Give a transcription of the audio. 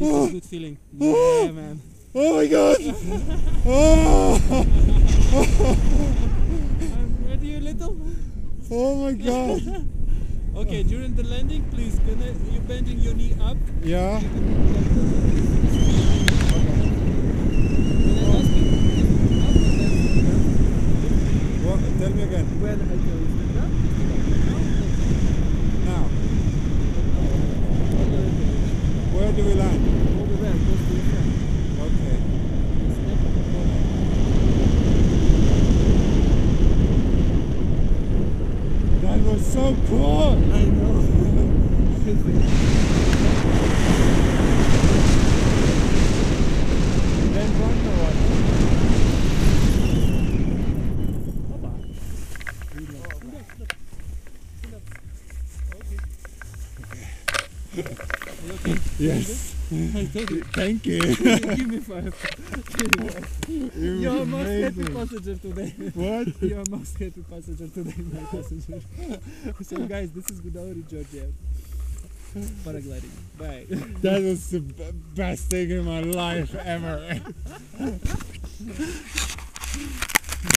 Mm. feeling? Oh. Yeah, man. Oh my god! oh! I'm ready a little. oh my god! Okay, during the landing, please, can I, you bending your knee up? Yeah. Can I ask you? Up and then What? Tell me again. When I go stand up, Now, stand up. Where do we land? Over there, close to the front. Okay. That was so cool! I know. Okay. Yes. I told you. Thank you. Give me five. Give me five. You're You're a most happy passenger today. What? You're a most happy passenger today, my passenger. so guys, this is Gudauri, Georgia. Paragliding. Bye. That was the best thing in my life ever.